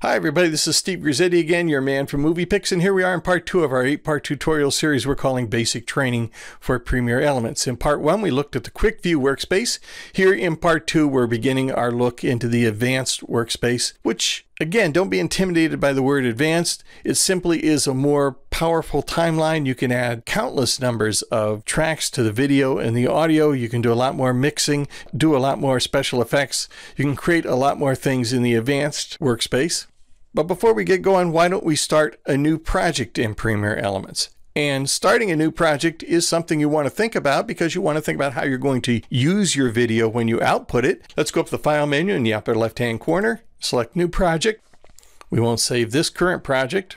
Hi everybody, this is Steve Grisetti again, your man from Muvipix, and here we are in part two of our eight-part tutorial series we're calling Basic Training for Premiere Elements. In part one, we looked at the Quick View workspace. Here in part two, we're beginning our look into the Advanced workspace, which Again, don't be intimidated by the word advanced. It simply is a more powerful timeline. You can add countless numbers of tracks to the video and the audio. You can do a lot more mixing, do a lot more special effects. You can create a lot more things in the advanced workspace. But before we get going, why don't we start a new project in Premiere Elements? And starting a new project is something you want to think about because you want to think about how you're going to use your video when you output it. Let's go up the File menu in the upper left-hand corner select New Project. We won't save this current project.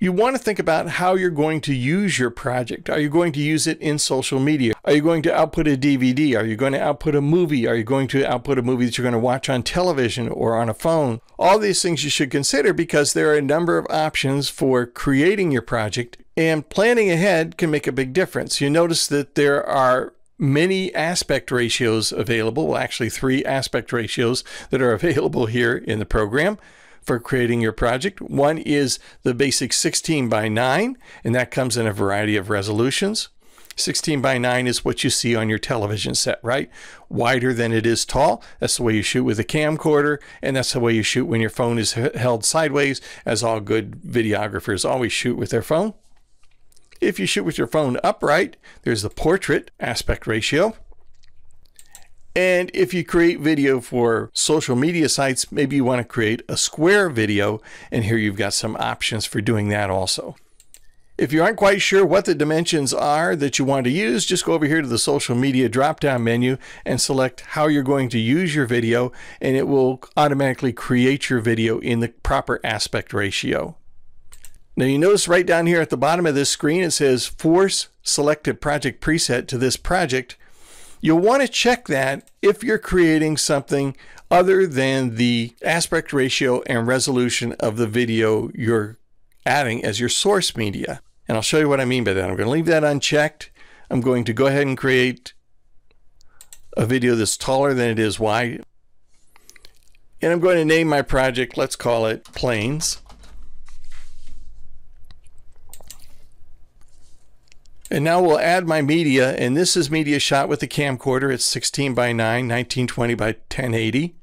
You want to think about how you're going to use your project. Are you going to use it in social media? Are you going to output a DVD? Are you going to output a movie? Are you going to output a movie that you're going to watch on television or on a phone? All these things you should consider because there are a number of options for creating your project and planning ahead can make a big difference. You notice that there are many aspect ratios available, well, actually three aspect ratios that are available here in the program for creating your project. One is the basic 16 by 9, and that comes in a variety of resolutions. 16 by 9 is what you see on your television set, right? Wider than it is tall. That's the way you shoot with a camcorder, and that's the way you shoot when your phone is held sideways, as all good videographers always shoot with their phone. If you shoot with your phone upright, there's the portrait aspect ratio. And if you create video for social media sites, maybe you want to create a square video, and here you've got some options for doing that also. If you aren't quite sure what the dimensions are that you want to use, just go over here to the social media drop-down menu and select how you're going to use your video, and it will automatically create your video in the proper aspect ratio. Now you notice right down here at the bottom of this screen, it says force selected project preset to this project. You'll want to check that if you're creating something other than the aspect ratio and resolution of the video you're adding as your source media. And I'll show you what I mean by that. I'm going to leave that unchecked. I'm going to go ahead and create a video that's taller than it is wide. And I'm going to name my project, let's call it Planes. And now we'll add my media, and this is media shot with the camcorder. It's 16 by 9, 1920 by 1080.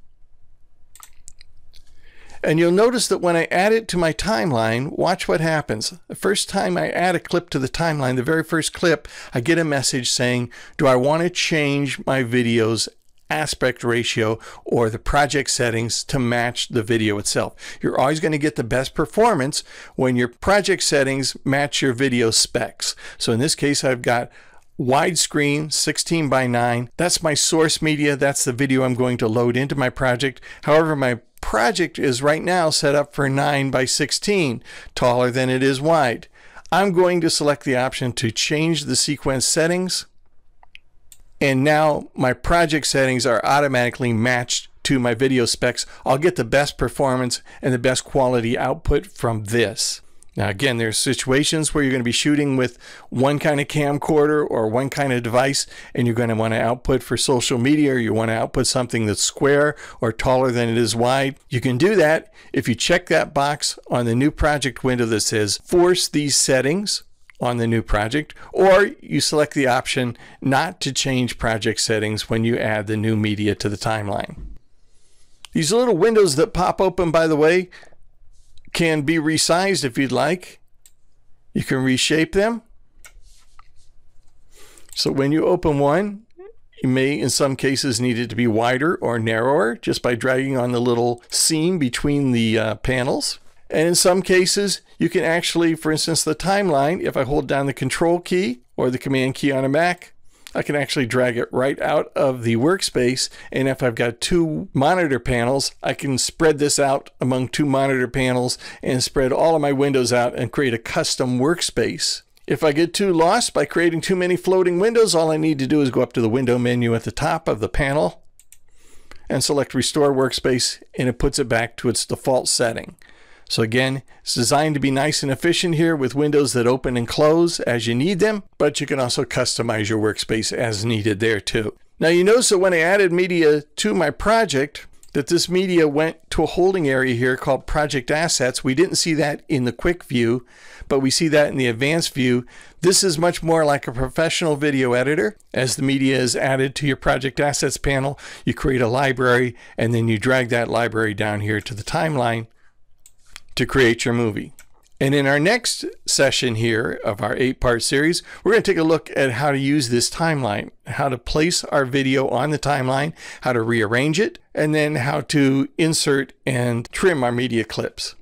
And you'll notice that when I add it to my timeline, watch what happens. The first time I add a clip to the timeline, the very first clip, I get a message saying, do I want to change my videos aspect ratio or the project settings to match the video itself. You're always going to get the best performance when your project settings match your video specs. So in this case, I've got widescreen 16 by 9. That's my source media. That's the video I'm going to load into my project. However, my project is right now set up for 9 by 16, taller than it is wide. I'm going to select the option to change the sequence settings and now my project settings are automatically matched to my video specs. I'll get the best performance and the best quality output from this. Now again, there's situations where you're going to be shooting with one kind of camcorder or one kind of device and you're going to want to output for social media or you want to output something that's square or taller than it is wide. You can do that if you check that box on the new project window that says force these settings on the new project, or you select the option not to change project settings when you add the new media to the timeline. These little windows that pop open, by the way, can be resized if you'd like. You can reshape them. So when you open one, you may, in some cases, need it to be wider or narrower just by dragging on the little seam between the uh, panels. And in some cases, you can actually, for instance, the timeline, if I hold down the control key or the command key on a Mac, I can actually drag it right out of the workspace. And if I've got two monitor panels, I can spread this out among two monitor panels and spread all of my windows out and create a custom workspace. If I get too lost by creating too many floating windows, all I need to do is go up to the window menu at the top of the panel and select restore workspace and it puts it back to its default setting. So again, it's designed to be nice and efficient here with windows that open and close as you need them, but you can also customize your workspace as needed there too. Now you notice that when I added media to my project, that this media went to a holding area here called project assets. We didn't see that in the quick view, but we see that in the advanced view. This is much more like a professional video editor. As the media is added to your project assets panel, you create a library and then you drag that library down here to the timeline to create your movie. And in our next session here of our eight part series, we're going to take a look at how to use this timeline, how to place our video on the timeline, how to rearrange it, and then how to insert and trim our media clips.